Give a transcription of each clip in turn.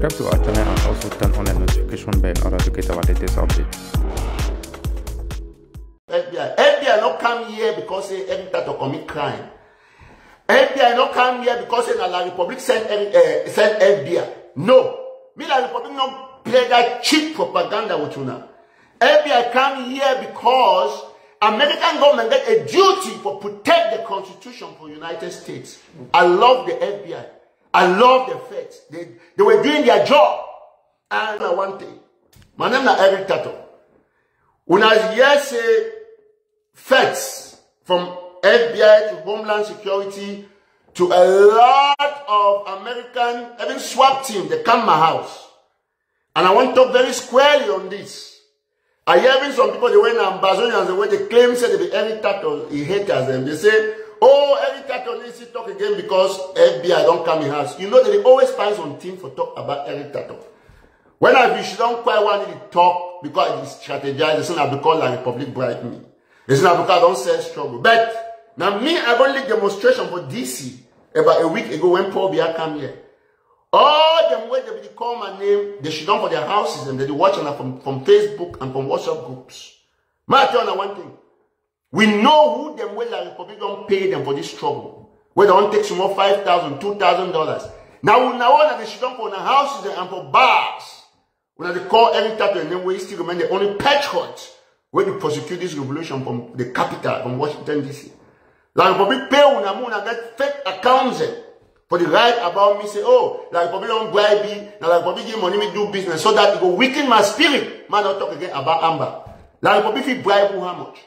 Subscribe to our channel and also turn on the notification bell to get our latest updates. FBI. FBI not come here because they Erita to commit crime. FBI not come here because say la Republic send uh, send FBI. No. Me la Republic not play that cheap propaganda with you now. FBI come here because American government get a duty for protect the constitution for United States. I love the FBI. I love the feds. They, they were doing their job. And one thing. My name is Eric Tato. When I hear say feds from FBI to Homeland Security to a lot of American, even SWAT team, they come my house. And I want to talk very squarely on this. I hear even some people, they went Ambazonians, the way they claim say they be Eric Tato, he haters them. They say, oh, Eric Tataw talk again because FBI don't come in house. You know, that they always find something for talk about Eric Tataw. When I wish don't quite want to talk because he strategize, it's not because the Republic bribe me. It's not because I don't say struggle. But now me, I got a demonstration for DC about a week ago when Paul Biya came here. All them way they call my name, they should down for their houses and they watch on from, from Facebook and from WhatsApp groups. Tell you one thing. We know who them way the Republic don't pay them for this trouble. Where they don't take some more five thousand, two thousand dollars. Now, we now that they should for their houses and for bars. When they call any type of name, we still remain the only patriots where you prosecute this revolution from the capital, from Washington, D.C. La Republic pay una muna get fake accounts eh, for the right about me say, oh, La Republic don't bribe me, now La Republic give money me do business so that it will weaken my spirit. Man, not talk again about Amba. La Republic fi bribe who how much?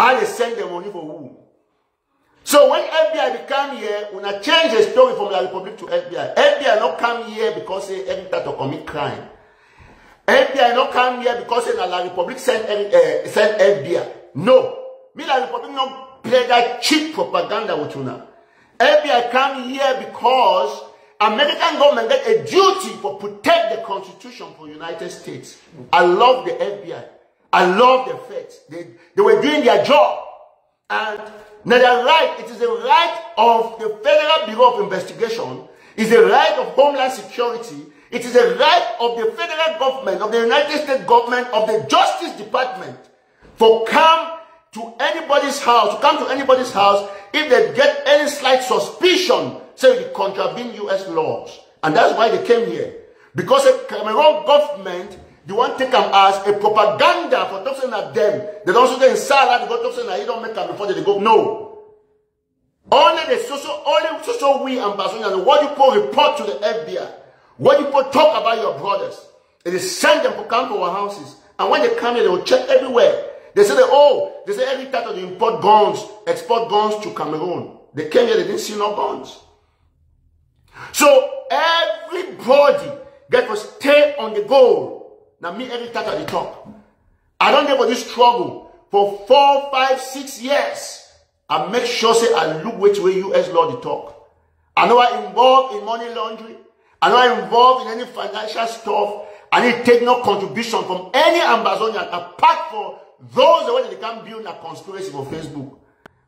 How they send the money for who? So when FBI come here, when I change the story from La Republic to FBI, FBI not come here because they every to commit crime. FBI not come here because say La Republic send uh, send FBI. No. Me La Republic not play that cheap propaganda with you now. FBI come here because American government get a duty for protect the constitution for United States. I love the FBI. I love the feds. They, they were doing their job. And now they're right. It is the right of the Federal Bureau of Investigation. It's the right of Homeland Security it is a right of the federal government, of the United States government, of the Justice Department for come to anybody's house, to come to anybody's house if they get any slight suspicion, say they contravene U.S. laws. And that's why they came here. Because the Cameroon government, they want to take them as a propaganda for talking at them. They don't say in Salah, they go talk saying that you don't make them before they go. No. Only the social, only social we and ambassadors, what you call report to the FBI. When people talk about your brothers, it is send them to come to our houses. And when they come here, they will check everywhere. They say, that, oh, they say every time they import guns, export guns to Cameroon. They came here, they didn't see no guns. So everybody get to stay on the goal. Now me every time they talk. I don't for this struggle for four, five, six years. I make sure say I look which way US law they talk. I know I involved in money laundering. I know I involved in any financial stuff. I need take no contribution from any Ambazonian apart from those when they can build a conspiracy for Facebook.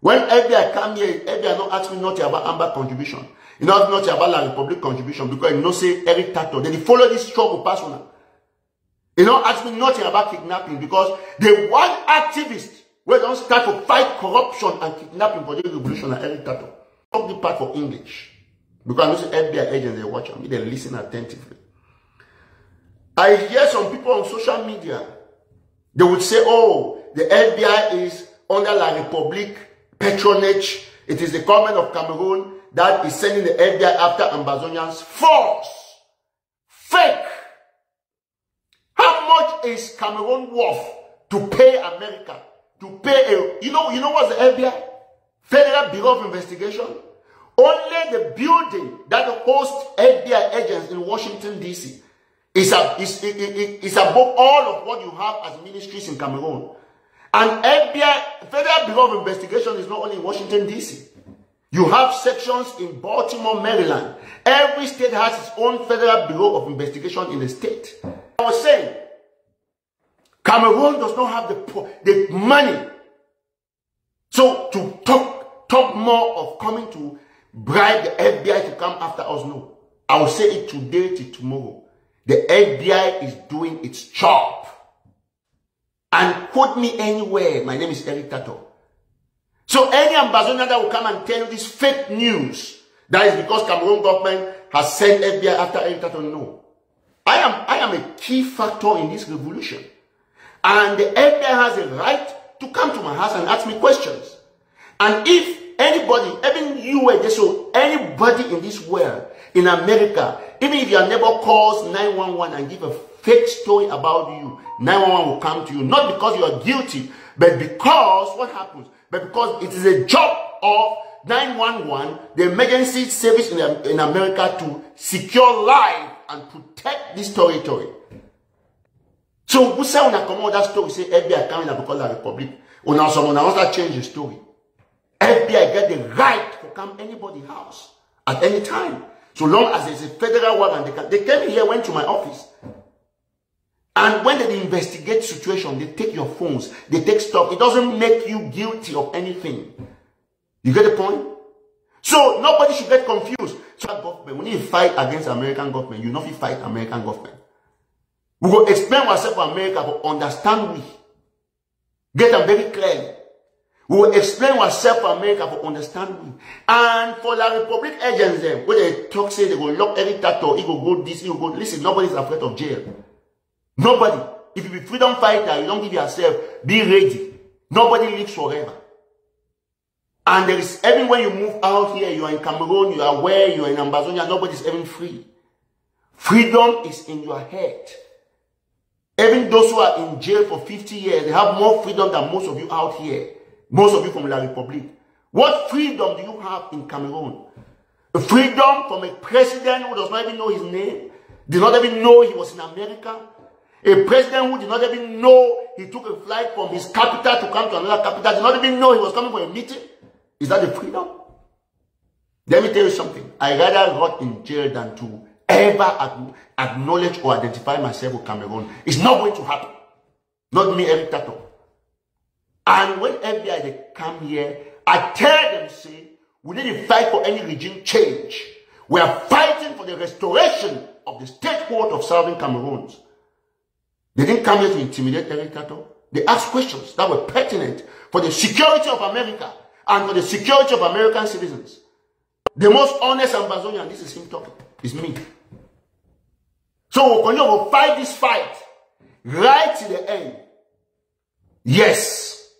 When FBI come here, FBI not ask me nothing about Amba contribution. You know nothing about La Republic contribution because you know say Eric Tataw. Then they follow this struggle personal. You know ask me nothing about kidnapping because the one activist where don't start to fight corruption and kidnapping for the revolution Eric Tataw. Talk the part for English. Because I know FBI agents, they watch me, they listen attentively. I hear some people on social media, they would say, oh, the FBI is under La Republique patronage. It is the government of Cameroon that is sending the FBI after Ambazonians. False. Fake. Much is Cameroon worth to pay America? To pay a, you know, you know what's the FBI? Federal Bureau of Investigation? Only the building that hosts FBI agents in Washington, D.C. is, a, is, is, is above all of what you have as ministries in Cameroon. And FBI, Federal Bureau of Investigation is not only in Washington, D.C. You have sections in Baltimore, Maryland. Every state has its own Federal Bureau of Investigation in the state. I was saying, Cameroon does not have the, the money. So to talk, talk more of coming to bribe the FBI to come after us. No. I will say it today till tomorrow. The FBI is doing its job. And quote me anywhere. My name is Eric Tataw. So any ambassador that will come and tell you this fake news, that is because Cameroon government has sent FBI after Eric Tataw, no. I am, I am a key factor in this revolution. And the FBI has a right to come to my house and ask me questions. And if anybody, even you and so anybody in this world, in America, even if your neighbor calls 911 and give a fake story about you, 911 will come to you. Not because you are guilty, but because what happens? But because it is a job of 911, the emergency service in, in America to secure life and protect this territory. So, when I come out that story, say FBI coming because of the Republic. When someone else that change the story. FBI get the right to come anybody's house at any time. So long as there's a federal warrant, they, can, they came here, went to my office. And when they investigate situation, they take your phones, they take stuff. It doesn't make you guilty of anything. You get the point? So nobody should get confused. So government, when you fight against American government, you you fight American government. We will explain ourselves to America, but understand we. Get them very clear. We will explain ourselves to America for understanding. And for the Republic agents, them, when they talk, say they will lock Eric Tataw, he will go this, he will go. Listen, nobody is afraid of jail. Nobody. If you be freedom fighter, you don't give yourself, be ready. Nobody lives forever. And there is, even when you move out here, you are in Cameroon, you are where, you are in Ambazonia, nobody is even free. Freedom is in your head. Even those who are in jail for 50 years, they have more freedom than most of you out here. Most of you from La Republic. What freedom do you have in Cameroon? Freedom from a president who does not even know his name, did not even know he was in America. A president who did not even know he took a flight from his capital to come to another capital, did not even know he was coming for a meeting. Is that the freedom? Let me tell you something. I rather rot in jail than to ever acknowledge or identify myself with Cameroon. It's not going to happen. Not me, Eric Tataw. And when FBI they come here, I tell them, say, we didn't fight for any regime change. We are fighting for the restoration of the statehood of Southern Cameroons. They didn't come here to intimidate Eric Tataw. They asked questions that were pertinent for the security of America and for the security of American citizens. The most honest Ambazonian, this is him talking, is me. So we'll to fight this fight right to the end. Yes.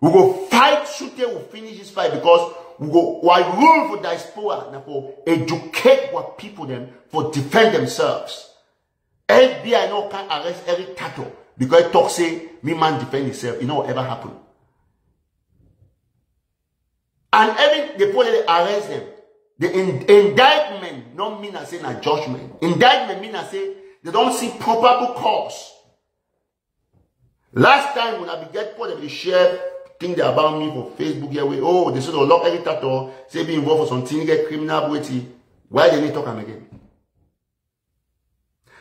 We go fight Shute will finish this fight because we go why rule for diaspora and for educate what people them for defend themselves. FBI no can arrest Eric Tataw because talk say me man defend himself. You know what ever happen. And even the police arrest them. The in, indictment don't mean I say a judgment. Indictment mean I say they don't see probable cause. Last time when I be get put, they share think they about me for Facebook here. We, oh, they sort of lock Eric Tataw, say be involved for something, get criminal booty. Why they need talk am again?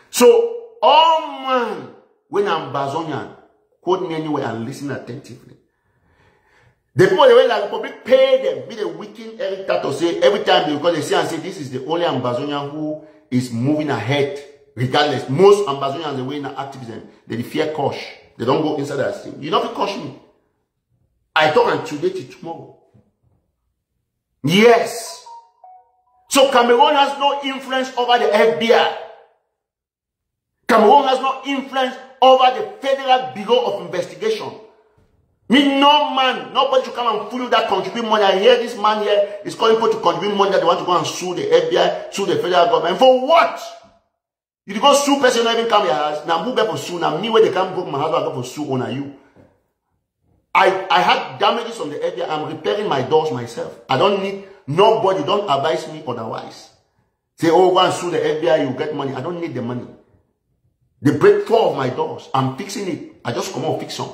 So, all man, when I'm Bazonian, quote me anywhere and listen attentively. The people the way the Republic pay them, be the wicked Eric Tataw say every time because they say and say this is the only Ambazonian who is moving ahead regardless. Most Ambazonians the way in activism, they fear cosh. They don't go inside that thing. You don't cosh me. I talk on today to tomorrow. Yes. So Cameroon has no influence over the FBI. Cameroon has no influence over the Federal Bureau of Investigation. Me, no man, nobody should come and fool you that contribute money. I hear this man here is calling people to contribute money that they want to go and sue the FBI, sue the federal government. For what? You go sue person, not even come house. Now, go for sue? Now, me, where they come go my house, I go for sue on you. I, I had damages on the area. I'm repairing my doors myself. I don't need, nobody, don't advise me otherwise. Say, oh, go and sue the FBI, you get money. I don't need the money. They break four of my doors. I'm fixing it. I just come out fix some.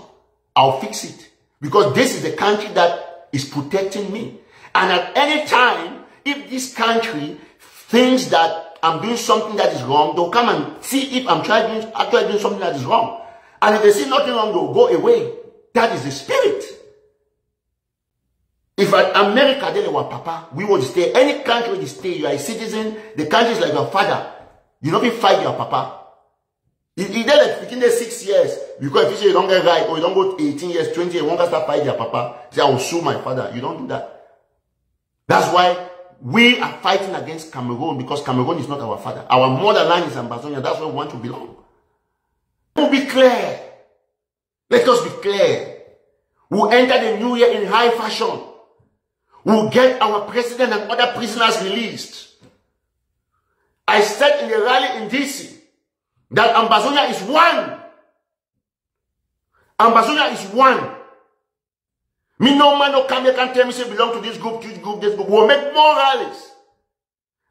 I'll fix it. Because this is the country that is protecting me. And at any time, if this country thinks that I'm doing something that is wrong, they'll come and see if I'm trying actually doing something that is wrong. And if they see nothing wrong, they'll go away. That is the spirit. If America they our papa, we would stay. Any country you stay, you are a citizen, the country is like your father. You don't be fight your papa. If you like within the six years, because if you say you don't get right or you don't go 18 years, 20 years, you won't start fight your papa. Say, I will sue my father. You don't do that. That's why we are fighting against Cameroon because Cameroon is not our father. Our motherland is Ambazonia. That's where we want to belong. We'll be clear. Let us be clear. We'll enter the new year in high fashion. We'll get our president and other prisoners released. I said in the rally in DC that Ambazonia is one. Ambazonia is one. Me no man no come here can tell me say belong to this group, this group, this group. We'll make more rallies.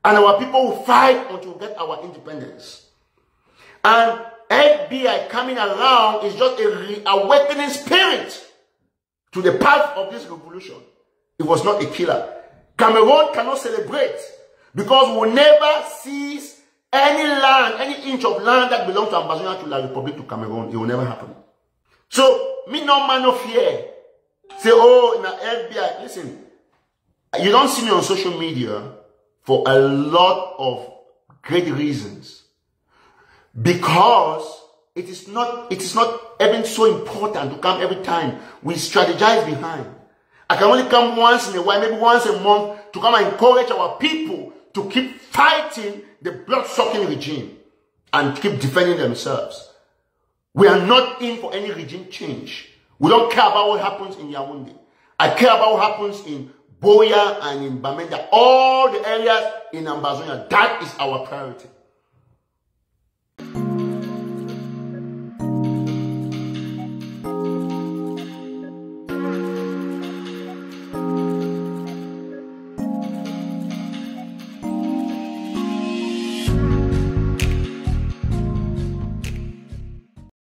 And our people will fight until we get our independence. And FBI coming around is just a reawakening spirit to the path of this revolution. It was not a killer. Cameroon cannot celebrate because we will never seize any land, any inch of land that belongs to Ambazonia to La Republic to Cameroon. It will never happen. So, me no man of fear. Say, oh, in the FBI, listen, you don't see me on social media for a lot of great reasons. Because it is not, it is not even so important to come every time. We strategize behind. I can only come once in a while, maybe once a month, to come and encourage our people to keep fighting the blood-sucking regime and keep defending themselves. We are not in for any regime change. We don't care about what happens in Yaoundé. I care about what happens in Buea and in Bamenda, all the areas in Ambazonia. That is our priority.